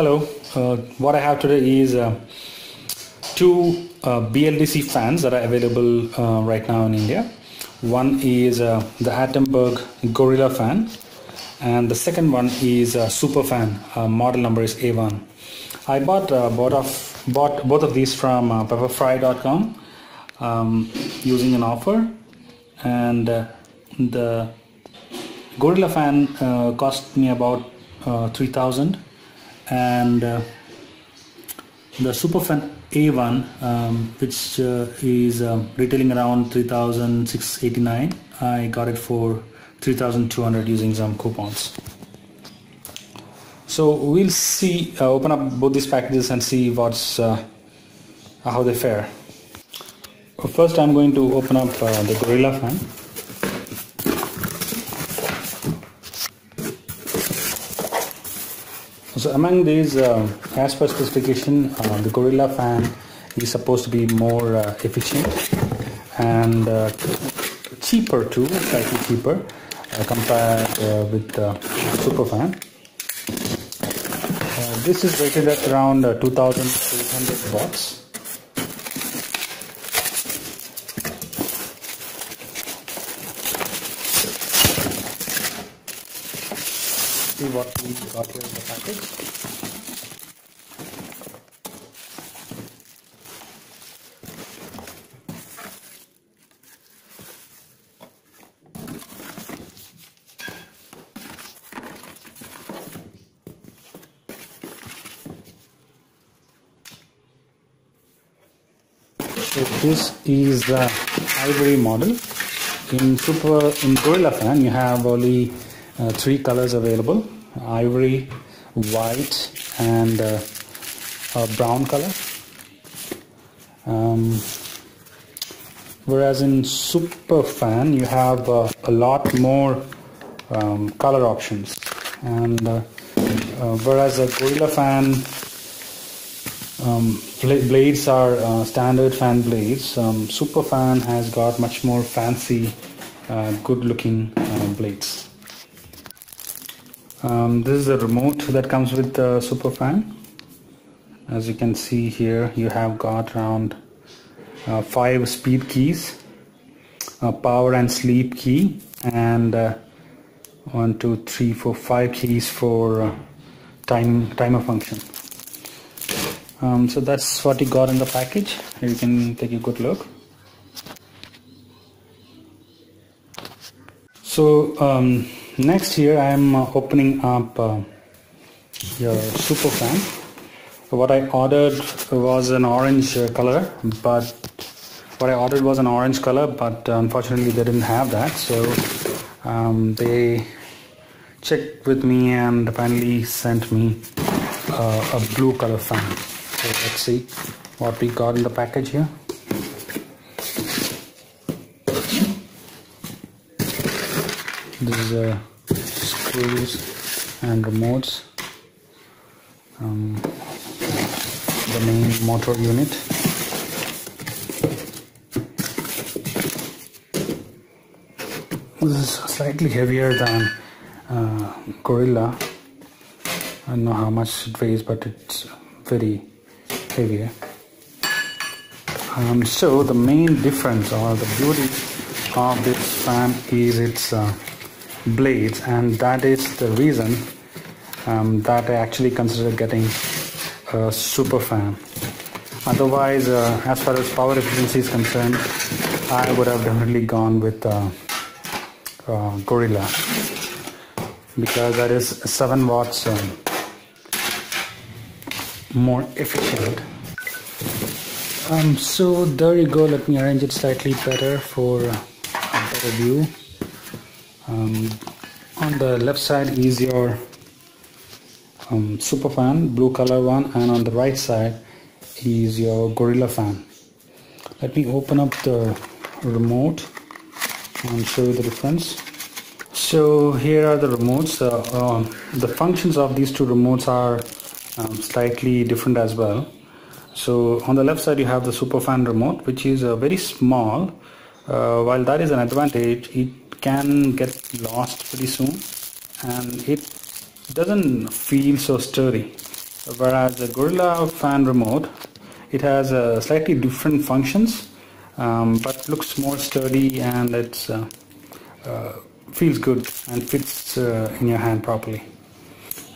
Hello, uh, what I have today is uh, two uh, BLDC fans that are available uh, right now in India. One is uh, the Atomberg Gorilla fan and the second one is a Super fan, uh, model number is A1. I bought, bought, bought both of these from uh, pepperfry.com um, using an offer and the Gorilla fan cost me about uh, 3000 and uh, the Superfan A1 um, which uh, is um, retailing around 3689 I got it for 3200 using some coupons. So we'll see uh, open up both these packages and see what's uh, how they fare. First I'm going to open up uh, the Gorilla fan So among these, uh, as per specification, uh, the Gorilla fan is supposed to be more uh, efficient and uh, cheaper too, slightly cheaper uh, compared uh, with the Super fan. this is rated at around 2800 watts. See what we got here in the package. So this is the ivory model. In Super in Gorilla Fan, you have only uh, three colors available. Ivory white and uh, a brown color. Um, whereas in super fan you have uh, a lot more um, color options. And uh, uh whereas a gorilla fan um, blades are uh, standard fan blades um, super fan has got much more fancy good looking blades um, this is a remote that comes with the super fan as you can see here you have got around uh, five speed keys a power and sleep key and uh, one two three four five keys for uh, time timer function. Um, so that's what you got in the package. You can take a good look. So um, next here I am uh, opening up uh, your super fan. What I ordered was an orange uh, color but what I ordered was an orange color but unfortunately they didn't have that. So um, they checked with me and finally sent me uh, a blue color fan. So let's see what we got in the package here screws and remotes um, the main motor unit. This is slightly heavier than uh, Gorilla. I don't know how much it weighs but it's very heavier um, so the main difference or the beauty of this fan is its uh, blades and that is the reason um, that I actually consider getting a super fan. Otherwise uh, as far as power efficiency is concerned I would have definitely gone with uh, uh, Gorilla because that is 7 watts um, more efficient. Um, so there you go. Let me arrange it slightly better for a better view um, on the left side is your um, super fan blue color one and on the right side is your gorilla fan. Let me open up the remote and show you the difference. So here are the remotes. Uh, uh, the functions of these two remotes are um, slightly different as well. So on the left side you have the super fan remote which is uh, very small. Uh, while that is an advantage it can get lost pretty soon. And it doesn't feel so sturdy. Whereas the Gorilla fan remote it has uh, slightly different functions um, but looks more sturdy and it's uh, uh, feels good and fits uh, in your hand properly.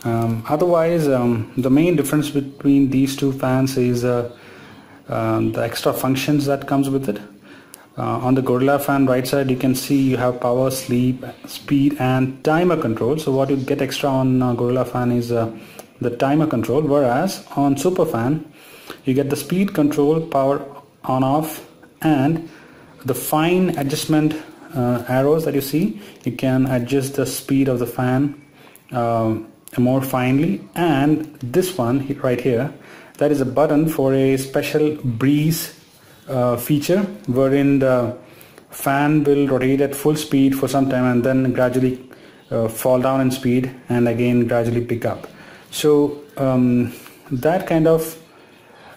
Um, otherwise um, the main difference between these two fans is uh, um, the extra functions that comes with it uh, on the Gorilla fan right side you can see you have power, sleep, speed and timer control. So what you get extra on uh, Gorilla fan is uh, the timer control whereas on Super fan you get the speed control, power on off and the fine adjustment uh, arrows that you see. You can adjust the speed of the fan uh, more finely and this one right here that is a button for a special breeze uh, feature wherein the fan will rotate at full speed for some time and then gradually uh, fall down in speed and again gradually pick up. So um, that kind of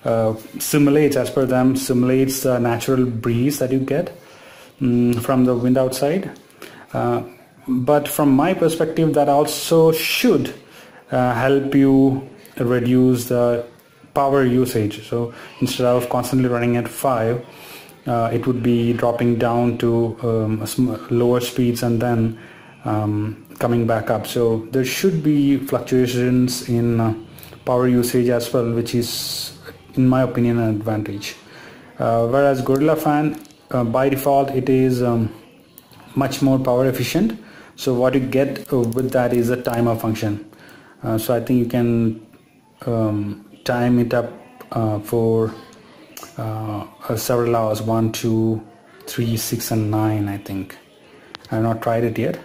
uh, simulates, as per them, simulates the natural breeze that you get um, from the wind outside. Uh, but from my perspective, that also should uh, help you reduce the power usage. So instead of constantly running at 5 uh, it would be dropping down to um, lower speeds and then um, coming back up. So there should be fluctuations in uh, power usage as well which is in my opinion an advantage. Uh, whereas Gorilla fan uh, by default it is um, much more power efficient. So what you get uh, with that is a timer function. Uh, so I think you can um, time it up uh, for uh, uh, several hours one two three six and nine I think. I've not tried it yet.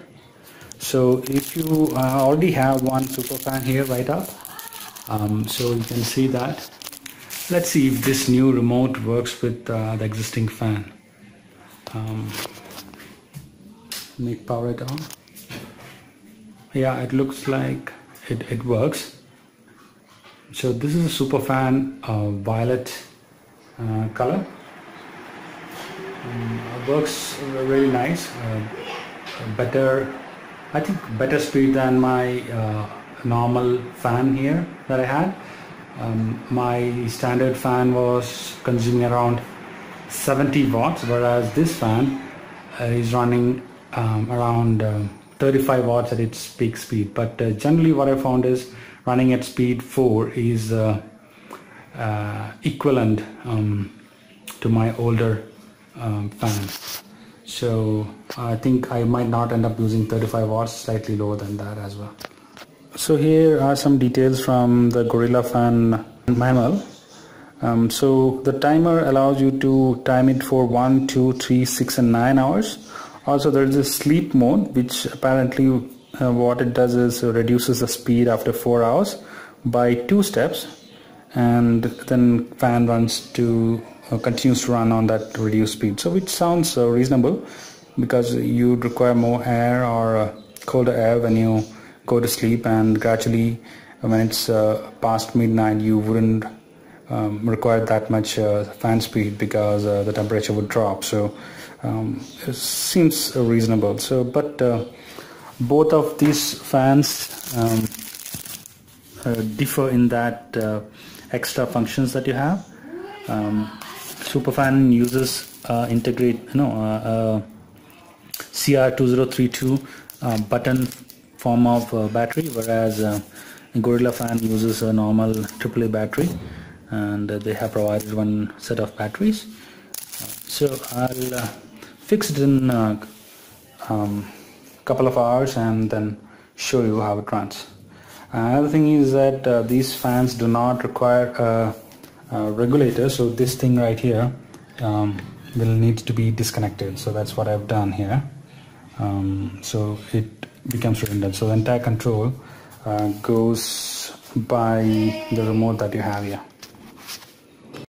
So if you already have one super fan here right up. Um, so you can see that. Let's see if this new remote works with uh, the existing fan. Um, make power it on yeah it looks like it, it works so this is a superfan uh, violet uh, color. Um, works really nice uh, better I think better speed than my uh, normal fan here that I had. Um, my standard fan was consuming around 70 watts whereas this fan uh, is running um, around uh, 35 watts at its peak speed. But generally what I found is running at speed 4 is uh, uh, equivalent um, to my older um, fan. So I think I might not end up using 35 watts slightly lower than that as well. So here are some details from the Gorilla fan manual. Um, so the timer allows you to time it for 1 2 3 6 and 9 hours. Also there is a sleep mode which apparently uh, what it does is reduces the speed after four hours by two steps and then fan runs to uh, continues to run on that reduced speed. So which sounds uh, reasonable because you require more air or uh, colder air when you go to sleep and gradually when it's uh, past midnight you wouldn't um, require that much uh, fan speed because the temperature would drop. So um, it seems reasonable. So but both of these fans um, uh, differ in that uh, extra functions that you have. Um, superfan uses uh, integrate no uh, uh, CR2032 uh, button form of battery whereas Gorilla fan uses a normal AAA battery and they have provided one set of batteries. So I'll fix it in um, couple of hours and then show you how it runs. Another thing is that uh, these fans do not require a, a, regulator so this thing right here um, will need to be disconnected. So that's what I've done here. Um, so it becomes redundant. So the entire control uh, goes by the remote that you have here